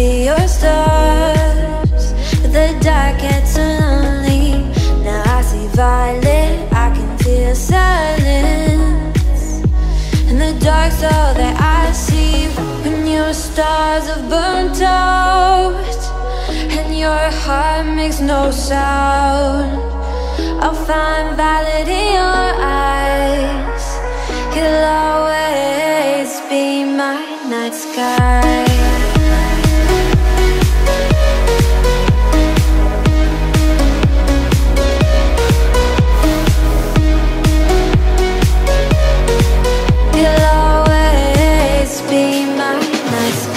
see your stars. The dark gets lonely Now I see violet I can feel silence. And the dark's all that I see When your stars have burnt out. And your heart makes no sound. I'll find violet in your eyes. You'll always be my night sky.